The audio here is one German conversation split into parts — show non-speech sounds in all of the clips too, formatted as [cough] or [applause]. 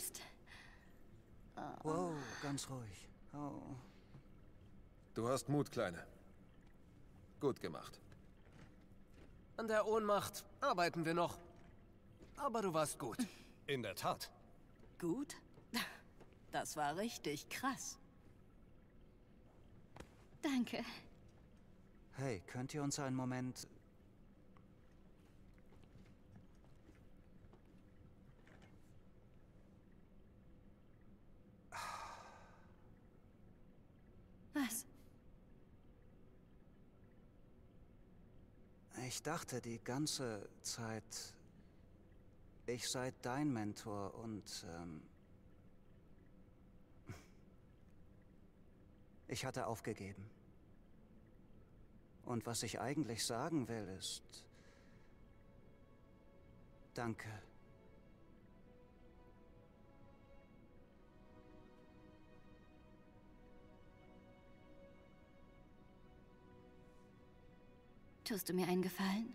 selbst. Wow, ganz ruhig. Oh. Du hast Mut, Kleine. Gut gemacht. An der Ohnmacht arbeiten wir noch. Aber du warst gut. [laughs] In der Tat. Gut? Das war richtig krass. Danke. Hey, könnt ihr uns einen Moment... Was? Ich dachte die ganze Zeit, ich sei dein Mentor und ähm, [laughs] ich hatte aufgegeben. Und was ich eigentlich sagen will, ist Danke. Tust du mir einen Gefallen?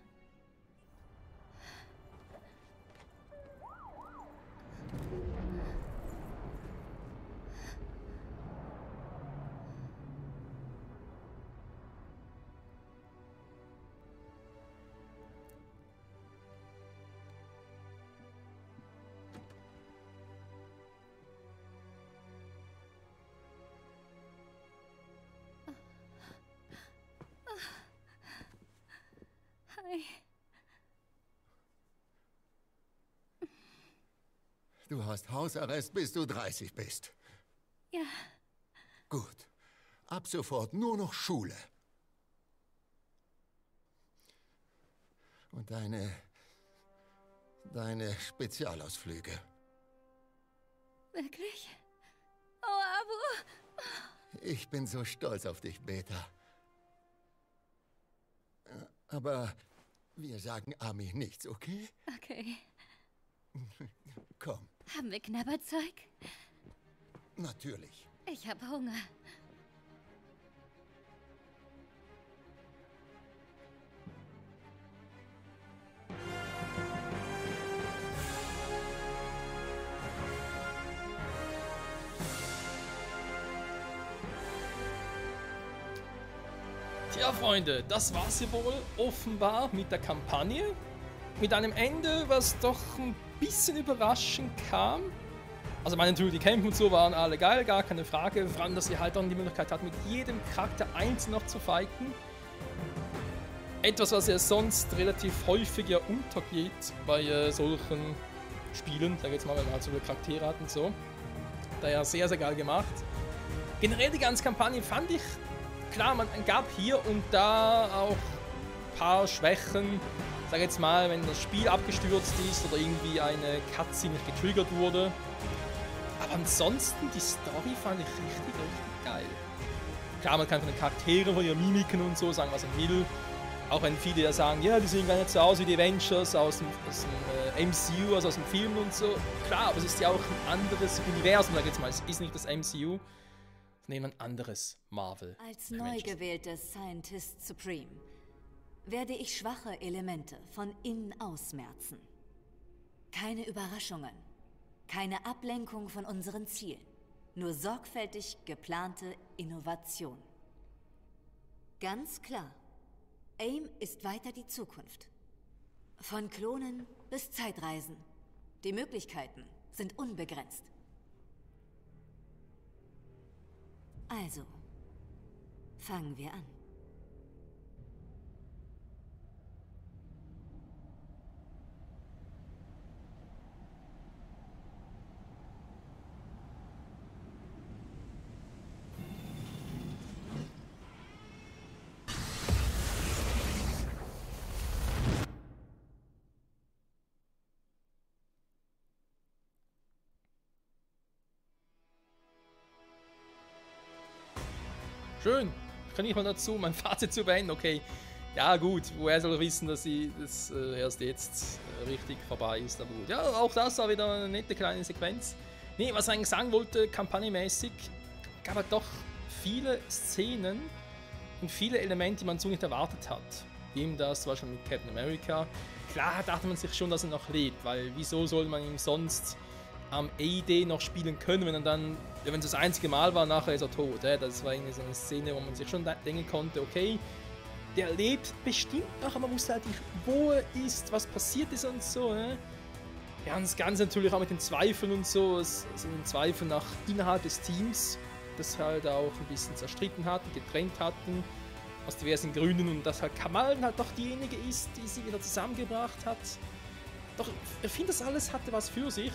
Du hast Hausarrest, bis du 30 bist. Ja, Gut. Ab sofort nur noch Schule. Und deine. deine Spezialausflüge. wirklich? Oh, Abu. Ich bin so stolz auf dich, Beta. Aber wir sagen Ami nichts, okay? Okay. Komm, Haben wir Knabberzeug? natürlich. Ich hab Hunger. Tja, Freunde, das war's hier wohl offenbar mit der Kampagne. Mit einem Ende, was doch ein bisschen überraschend kam. Also meine die Kämpfe und so waren alle geil, gar keine Frage. Vor allem, dass ihr halt dann die Möglichkeit habt, mit jedem Charakter einzeln noch zu fighten. Etwas, was ja sonst relativ häufig ja untergeht bei äh, solchen Spielen, sag ich jetzt mal, wenn man halt so Charaktere hat und so. Daher sehr, sehr geil gemacht. Generell die ganze Kampagne fand ich, klar, man gab hier und da auch ein paar Schwächen. Sag jetzt mal, wenn das Spiel abgestürzt ist oder irgendwie eine Cutscene nicht getriggert wurde. Aber ansonsten, die Story fand ich richtig, richtig geil. Klar, man kann von den Charakteren, von ihren Mimiken und so sagen, was man will. Auch wenn viele ja sagen, ja, die sehen gar nicht so aus wie die Avengers aus dem, aus dem äh, MCU, also aus dem Film und so. Klar, aber es ist ja auch ein anderes Universum, sag jetzt mal. Es ist nicht das MCU, sondern ein anderes Marvel. Als neu gewähltes Scientist Supreme werde ich schwache Elemente von innen ausmerzen. Keine Überraschungen, keine Ablenkung von unseren Zielen, nur sorgfältig geplante Innovation. Ganz klar, AIM ist weiter die Zukunft. Von Klonen bis Zeitreisen. Die Möglichkeiten sind unbegrenzt. Also, fangen wir an. Schön. Kann ich mal dazu mein [laughs] Fazit zu beenden? Okay. Ja, gut. Woher soll er wissen, dass sie das äh, erst jetzt äh, richtig vorbei ist? Aber gut. Ja, auch das war wieder eine nette kleine Sequenz. Nee, was ich eigentlich sagen wollte, kampagnenmäßig, gab es doch viele Szenen und viele Elemente, die man so nicht erwartet hat. Eben das zum Beispiel mit Captain America. Klar dachte man sich schon, dass er noch lebt, weil wieso soll man ihm sonst am AID noch spielen können, wenn er dann, wenn es das einzige Mal war, nachher ist er tot. Ja? Das war irgendwie so eine Szene, wo man sich schon denken konnte, okay, der lebt bestimmt noch, aber man wusste halt nicht, wo er ist, was passiert ist und so. Ja? Ja, und das Ganze natürlich auch mit den Zweifeln und so, es sind Zweifel nach innerhalb des Teams, das halt auch ein bisschen zerstritten hatten, getrennt hatten, aus diversen Gründen und dass halt Kamal halt doch diejenige ist, die sie wieder zusammengebracht hat. Doch ich finde, das alles hatte was für sich.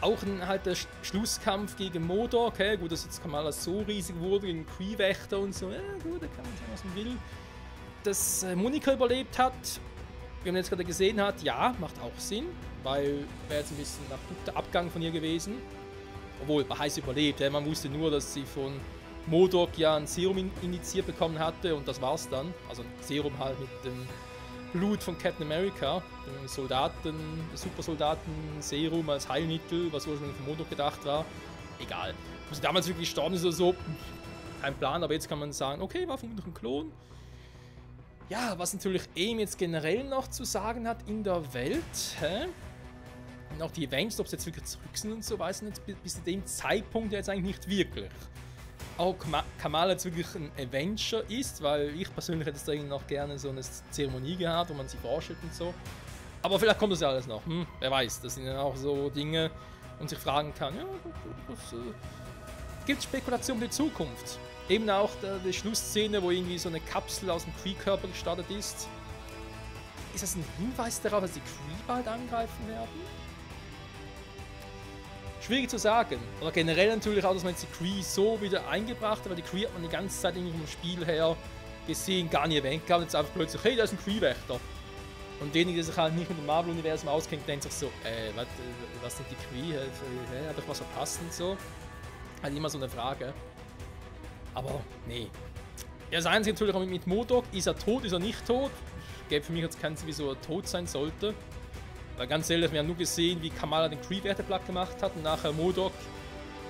Auch ein, halt der Schlusskampf gegen Modok, okay, gut, dass jetzt Kamala so riesig wurde, gegen Cree-Wächter und so, ja gut, da kann man sagen, was man will. Dass äh, Monika überlebt hat, wie man jetzt gerade gesehen hat, ja, macht auch Sinn, weil wäre jetzt ein bisschen nach guter Abgang von ihr gewesen. Obwohl, war heiß überlebt, ja, man wusste nur, dass sie von Modok ja ein Serum initiiert bekommen hatte und das war's dann. Also ein Serum halt mit dem Blut von Captain America, dem Soldaten, Supersoldaten-Serum als Heilmittel, was ursprünglich von Modok gedacht war. Egal. Ob sie damals wirklich gestorben ist oder so, kein Plan, aber jetzt kann man sagen, okay, war vermutlich ein Klon. Ja, was natürlich AIM jetzt generell noch zu sagen hat in der Welt, hä? Und auch die Events, ob sie jetzt wirklich zurück sind und so, weiß ich nicht, bis zu dem Zeitpunkt jetzt eigentlich nicht wirklich. Auch Kamal jetzt wirklich ein Avenger ist, weil ich persönlich hätte es da noch gerne so eine Zeremonie gehabt, wo man sie vorstellt und so. Aber vielleicht kommt das ja alles noch, hm, wer weiß. Das sind ja auch so Dinge, und sich fragen kann, ja, was, äh, gibt Spekulation für die Zukunft. Eben auch der, die Schlussszene, wo irgendwie so eine Kapsel aus dem Kree-Körper gestartet ist. Ist das ein Hinweis darauf, dass die Kree bald angreifen werden? Schwierig zu sagen. Oder generell natürlich auch, dass man jetzt die Kree so wieder eingebracht hat, weil die Kree hat man die ganze Zeit irgendwie vom Spiel her gesehen, gar nicht erwähnt gehabt. Jetzt einfach plötzlich, hey, da ist ein Kree-Wächter. Und derjenige, der sich halt nicht mit dem Marvel-Universum auskennt, denkt sich so, äh, was, was sind die Kree? Äh, hat doch was verpasst und so. Halt immer so eine Frage. Aber nee. Ja, das Einzige natürlich auch mit Modok. Ist er tot, ist er nicht tot? Gäbe für mich jetzt keinen Sinn, wieso er tot sein sollte. Weil ganz ehrlich, wir haben nur gesehen, wie Kamala den Kree-Werte platt gemacht hat und nachher Modok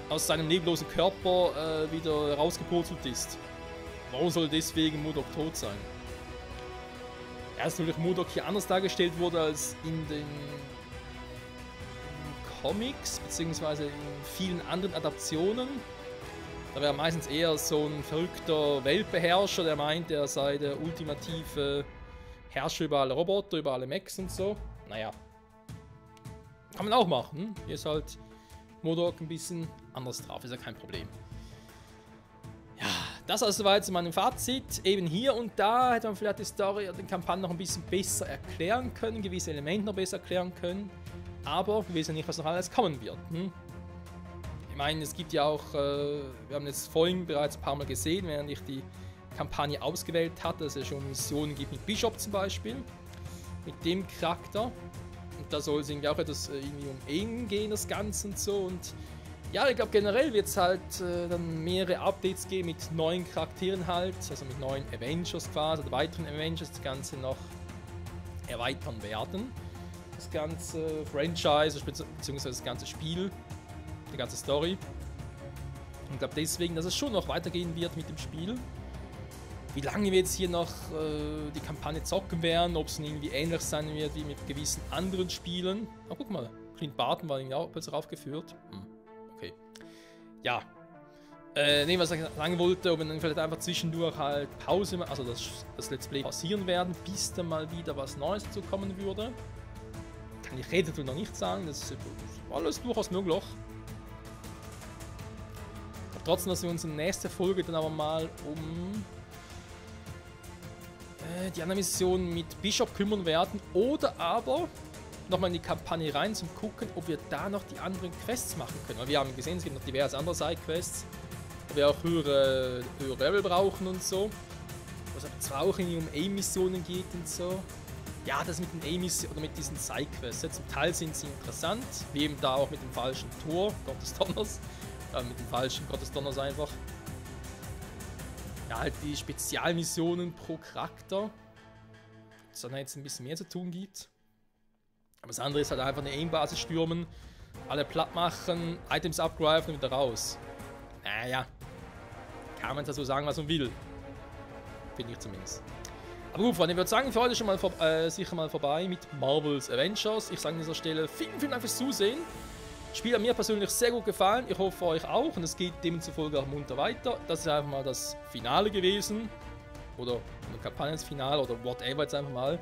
aus seinem neblosen Körper äh, wieder rausgepurzelt ist. Warum soll deswegen Modok tot sein? Dass natürlich Modok hier anders dargestellt wurde als in den Comics, beziehungsweise in vielen anderen Adaptionen. Da wäre meistens eher so ein verrückter Weltbeherrscher, der meint, er sei der ultimative Herrscher über alle Roboter, über alle Mechs und so. Naja. Kann man auch machen. Hier ist halt Modok ein bisschen anders drauf, ist ja kein Problem. Ja, das also soweit zu meinem Fazit. Eben hier und da hätte man vielleicht die Story oder den Kampagnen noch ein bisschen besser erklären können, gewisse Elemente noch besser erklären können. Aber wir wissen nicht, was noch alles kommen wird. Hm? meine, es gibt ja auch, äh, wir haben jetzt vorhin bereits ein paar Mal gesehen, während ich die Kampagne ausgewählt hatte, dass es schon Missionen gibt mit Bishop zum Beispiel, mit dem Charakter. Und da soll es irgendwie auch etwas äh, irgendwie um Aim gehen, das Ganze und so. Und ja, ich glaube generell wird es halt äh, dann mehrere Updates geben mit neuen Charakteren halt, also mit neuen Avengers quasi, oder weiteren Avengers, das Ganze noch erweitern werden. Das ganze Franchise, beziehungsweise das ganze Spiel die ganze Story. Und ich glaube deswegen, dass es schon noch weitergehen wird mit dem Spiel. Wie lange wir jetzt hier noch äh, die Kampagne zocken werden, ob es irgendwie ähnlich sein wird wie mit gewissen anderen Spielen. Oh, guck mal, Clint Barton war irgendwie auch plötzlich aufgeführt. Hm, okay. Ja. Äh, nee, was ich sagen wollte, ob wir dann vielleicht einfach zwischendurch halt Pause, also das, das Let's Play pausieren werden, bis dann mal wieder was Neues dazu kommen würde. Kann ich reden noch nicht sagen, das ist alles durchaus möglich. Trotzdem, dass wir uns in der nächsten Folge dann aber mal um die andere Mission mit Bishop kümmern werden oder aber nochmal in die Kampagne rein zum gucken, ob wir da noch die anderen Quests machen können. Weil wir haben gesehen, es gibt noch diverse andere Side-Quests, wo wir auch höhere, höhere Level brauchen und so. Was aber zwar auch irgendwie um A-Missionen geht und so. Ja, das mit den A-Missionen oder mit diesen Side-Quests. Zum Teil sind sie interessant, wie eben da auch mit dem falschen Tor, Gottes Donners. Äh, mit dem falschen Gottesdonners einfach. Ja, halt die Spezialmissionen pro Charakter. Dann jetzt ein bisschen mehr zu tun gibt. Aber das andere ist halt einfach eine Aim-Basis stürmen, alle platt machen, Items abgreifen und wieder raus. Naja. Kann man da so sagen, was man will. Finde ich zumindest. Aber gut, Freunde, ich würde sagen, für heute schon mal äh, sicher mal vorbei mit Marvel's Avengers. Ich sage an dieser Stelle vielen, vielen Dank fürs Zusehen. Das Spiel hat mir persönlich sehr gut gefallen. Ich hoffe euch auch. Und es geht demzufolge auch munter weiter. Das ist einfach mal das Finale gewesen. Oder ein Kampagnenfinale oder whatever jetzt einfach mal.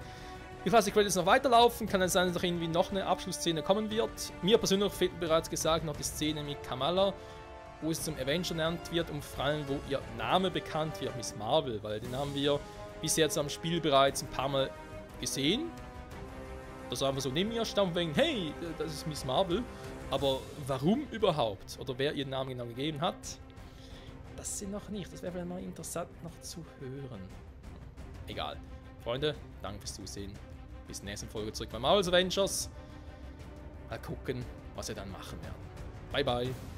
Ich lasse die Credits noch weiterlaufen. Kann es sein, dass irgendwie noch eine Abschlussszene kommen wird. Mir persönlich fehlt bereits gesagt noch die Szene mit Kamala, wo es zum Avenger ernannt wird und vor allem, wo ihr Name bekannt wird, Miss Marvel. Weil den haben wir bisher jetzt am Spiel bereits ein paar Mal gesehen. Das einfach so neben mir stand wegen, hey, das ist Miss Marvel. Aber warum überhaupt? Oder wer ihren Namen genau gegeben hat, das sind noch nicht. Das wäre vielleicht mal interessant noch zu hören. Egal. Freunde, danke fürs Zusehen. Bis zur nächsten Folge zurück bei Marvel's Avengers. Mal gucken, was wir dann machen werden. Bye, bye.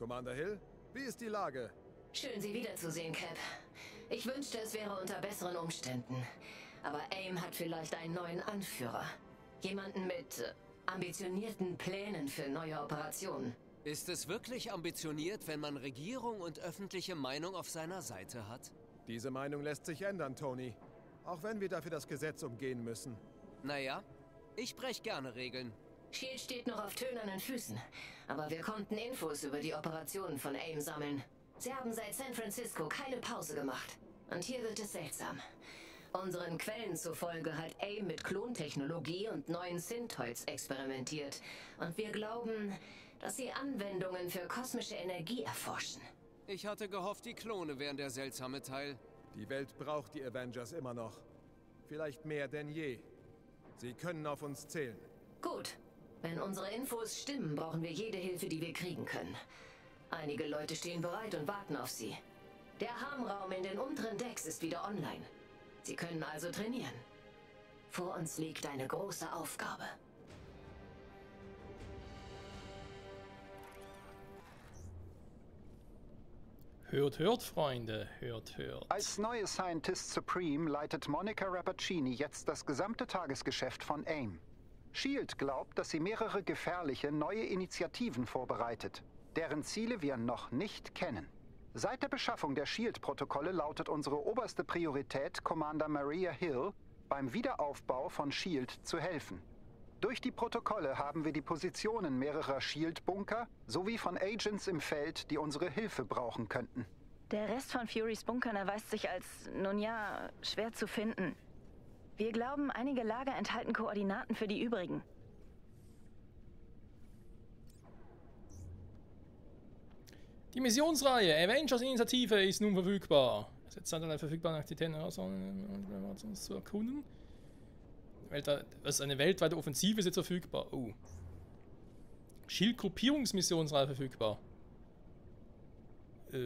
Commander Hill, wie ist die Lage? Schön, Sie wiederzusehen, Cap. Ich wünschte, es wäre unter besseren Umständen. Aber AIM hat vielleicht einen neuen Anführer. Jemanden mit äh, ambitionierten Plänen für neue Operationen. Ist es wirklich ambitioniert, wenn man Regierung und öffentliche Meinung auf seiner Seite hat? Diese Meinung lässt sich ändern, Tony. Auch wenn wir dafür das Gesetz umgehen müssen. Naja, ich brech gerne Regeln. Shield steht noch auf tönernen Füßen. Aber wir konnten Infos über die Operationen von AIM sammeln. Sie haben seit San Francisco keine Pause gemacht. Und hier wird es seltsam. Unseren Quellen zufolge hat AIM mit Klontechnologie und neuen Synthoids experimentiert. Und wir glauben, dass sie Anwendungen für kosmische Energie erforschen. Ich hatte gehofft, die Klone wären der seltsame Teil. Die Welt braucht die Avengers immer noch. Vielleicht mehr denn je. Sie können auf uns zählen. Gut. Wenn unsere Infos stimmen, brauchen wir jede Hilfe, die wir kriegen können. Einige Leute stehen bereit und warten auf sie. Der Harmraum in den unteren Decks ist wieder online. Sie können also trainieren. Vor uns liegt eine große Aufgabe. Hört, hört, Freunde. Hört, hört. Als neue Scientist Supreme leitet Monica Rappaccini jetzt das gesamte Tagesgeschäft von AIM. Shield glaubt, dass sie mehrere gefährliche neue Initiativen vorbereitet, deren Ziele wir noch nicht kennen. Seit der Beschaffung der Shield-Protokolle lautet unsere oberste Priorität, Commander Maria Hill beim Wiederaufbau von Shield zu helfen. Durch die Protokolle haben wir die Positionen mehrerer Shield-Bunker sowie von Agents im Feld, die unsere Hilfe brauchen könnten. Der Rest von Furys Bunkern erweist sich als, nun ja, schwer zu finden. Wir glauben, einige Lager enthalten Koordinaten für die übrigen. Die Missionsreihe Avengers Initiative ist nun verfügbar. Ist dann verfügbar nach Titan uns zu erkunden. Eine weltweite Offensive ist jetzt verfügbar. Oh. Shield-Gruppierungsmissionsreihe verfügbar. Äh,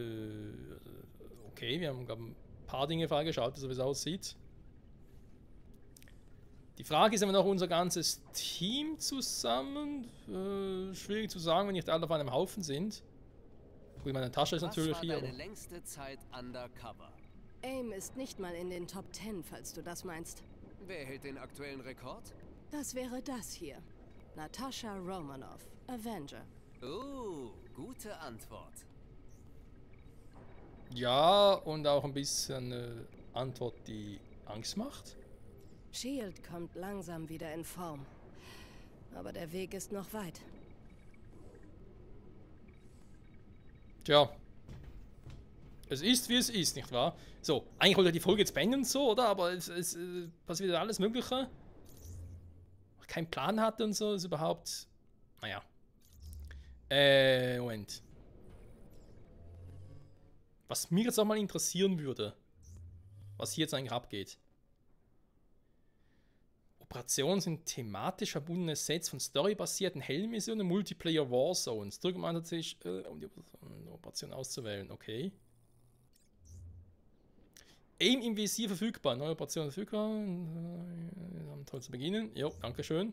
okay, wir haben glaub, ein paar Dinge freigeschaltet, so wie es aussieht. Die Frage ist immer noch unser ganzes Team zusammen. Äh, schwierig zu sagen, wenn nicht alle auf einem Haufen sind. Gut, meine Tasche ist Was natürlich war hier. längste Zeit undercover? AIM ist nicht mal in den Top 10, falls du das meinst. Wer hält den aktuellen Rekord? Das wäre das hier. Natascha Romanoff, Avenger. Uh, gute Antwort. Ja, und auch ein bisschen eine Antwort, die Angst macht. Shield kommt langsam wieder in Form. Aber der Weg ist noch weit. Tja. Es ist, wie es ist, nicht wahr? So, eigentlich wollte ich die Folge jetzt beenden, so, oder? Aber es, es äh, passiert alles Mögliche. Kein Plan hatte und so, ist überhaupt. Naja. Äh, Moment. Was mich jetzt auch mal interessieren würde, was hier jetzt eigentlich abgeht. Operationen sind thematisch verbundene Sets von storybasierten Heldenmissionen, Multiplayer Warzones. Drücke man tatsächlich, äh, um die Operation auszuwählen. Okay. Aim im Visier verfügbar. Neue Operation verfügbar. Äh, Am toll zu beginnen. Jo, danke schön.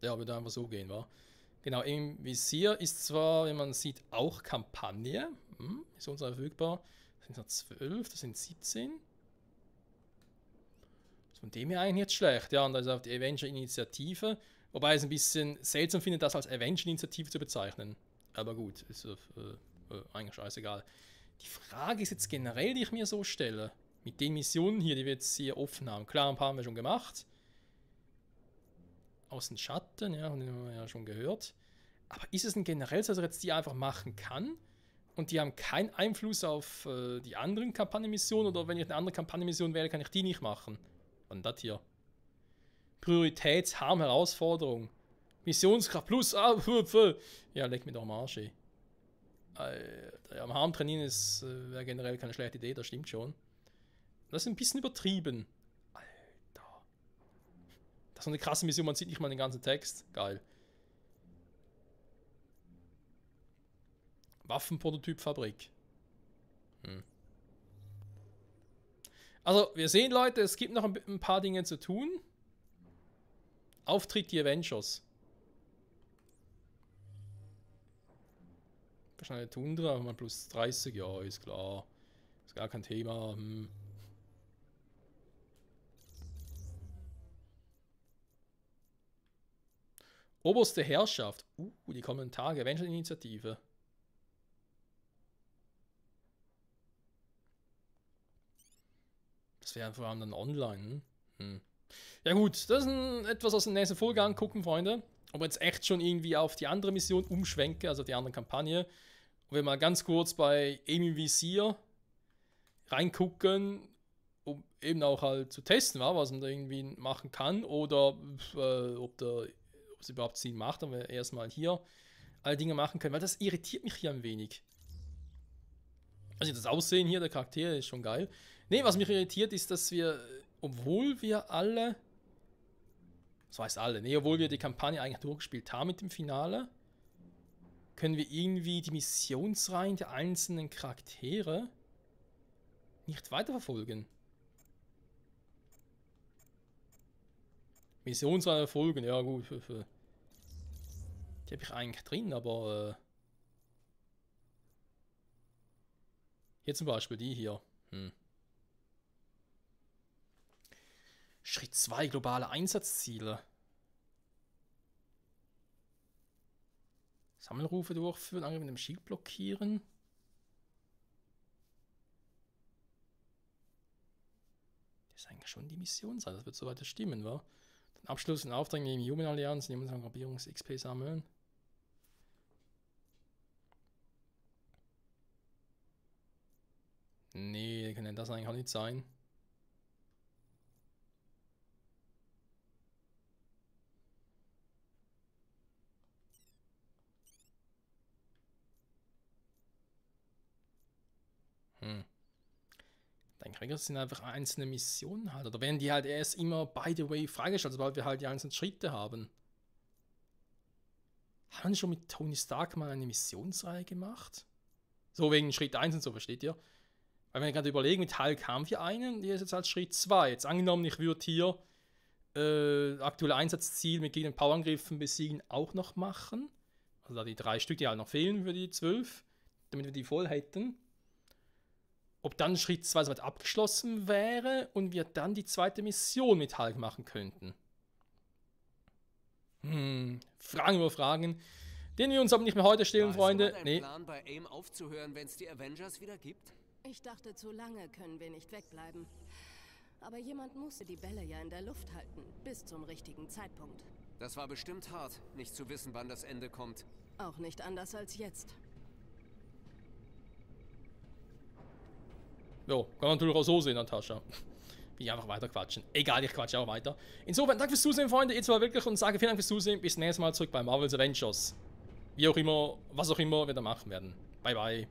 Ja, würde einfach so gehen, wa? Genau, im Visier ist zwar, wenn man sieht, auch Kampagne. Hm, ist uns verfügbar. Das sind noch 12, das sind 17. Von dem her eigentlich nicht schlecht. Ja, und da ist auch die Avenger-Initiative. Wobei ich es ein bisschen seltsam finde, das als Avenger-Initiative zu bezeichnen. Aber gut, ist äh, äh, eigentlich scheißegal. Die Frage ist jetzt generell, die ich mir so stelle, mit den Missionen hier, die wir jetzt hier offen haben. Klar, ein paar haben wir schon gemacht. Aus dem Schatten, ja, den haben wir ja schon gehört. Aber ist es denn generell so, dass er jetzt die einfach machen kann? Und die haben keinen Einfluss auf äh, die anderen Kampagnenmissionen? Oder wenn ich eine andere Kampagnenmission wähle, kann ich die nicht machen? Denn das hier? Priorität, Harm, Herausforderung. Missionskraft plus. Ah. Ja, leg mir doch am Arsch, ey. Alter, ja, am Harm trainieren ist äh, wäre generell keine schlechte Idee, das stimmt schon. Das ist ein bisschen übertrieben. Alter. Das ist eine krasse Mission, man sieht nicht mal den ganzen Text. Geil. Waffenprototypfabrik. Hm. Also, wir sehen, Leute, es gibt noch ein, ein paar Dinge zu tun. Auftritt die Avengers. Schnelle Tundra, mal plus 30, ja, ist klar. Ist gar kein Thema. Hm. Oberste Herrschaft. Uh, die kommenden Tage. Avenger-Initiative. Wäre vor allem dann online. Hm? Ja gut, das ist ein, etwas aus dem nächsten Folge angucken, Freunde. Aber jetzt echt schon irgendwie auf die andere Mission umschwenke, also die andere Kampagne. Und wir mal ganz kurz bei Amy Visier reingucken, um eben auch halt zu testen, was man da irgendwie machen kann oder äh, ob, da, ob es überhaupt Sinn macht, wenn wir erstmal hier alle Dinge machen können, weil das irritiert mich hier ein wenig. Also das Aussehen hier der Charaktere ist schon geil. Ne, was mich irritiert ist, dass wir, obwohl wir alle, das heißt alle, ne, obwohl wir die Kampagne eigentlich durchgespielt haben mit dem Finale, können wir irgendwie die Missionsreihen der einzelnen Charaktere nicht weiterverfolgen. Missionsreihe folgen, ja gut. Die habe ich eigentlich drin, aber... Äh hier zum Beispiel die hier. Hm. Schritt 2, globale Einsatzziele. Sammelrufe durchführen, Angriff mit dem Schild blockieren. Das ist eigentlich schon die Mission sein, das wird soweit stimmen, wa? Den Abschluss und Auftrag neben Human Allianz, neben unserer Gruppierungs-XP sammeln. Nee, kann das eigentlich auch nicht sein. Wir sind einfach einzelne Missionen halt. Oder werden die halt erst immer, by the way, freigeschaltet, sobald wir halt die einzelnen Schritte haben. Haben schon mit Tony Stark mal eine Missionsreihe gemacht? So wegen Schritt 1 und so, versteht ihr? Weil wenn wir gerade überlegen, mit Hulk haben wir einen, die ist jetzt als Schritt 2. Jetzt angenommen, ich würde hier äh, aktuelle Einsatzziel mit gegen Powerangriffen besiegen auch noch machen. Also da die drei Stück, die halt noch fehlen für die 12, damit wir die voll hätten ob dann Schritt 2 soweit abgeschlossen wäre und wir dann die zweite Mission mit Hulk machen könnten. Hm, Fragen über Fragen, den wir uns aber nicht mehr heute stellen, Freunde. Nee. Plan bei AIM aufzuhören, wenn es die Avengers wieder gibt? Ich dachte, zu lange können wir nicht wegbleiben. Aber jemand musste die Bälle ja in der Luft halten, bis zum richtigen Zeitpunkt. Das war bestimmt hart, nicht zu wissen, wann das Ende kommt. Auch nicht anders als jetzt. Ja, kann man natürlich auch so sehen, Natascha. Wie einfach weiter quatschen. Egal, ich quatsche auch weiter. Insofern, danke fürs Zusehen, Freunde. Jetzt war wirklich und sage vielen Dank fürs Zusehen. Bis nächstes Mal zurück bei Marvel's Avengers. Wie auch immer, was auch immer wir da machen werden. Bye, bye.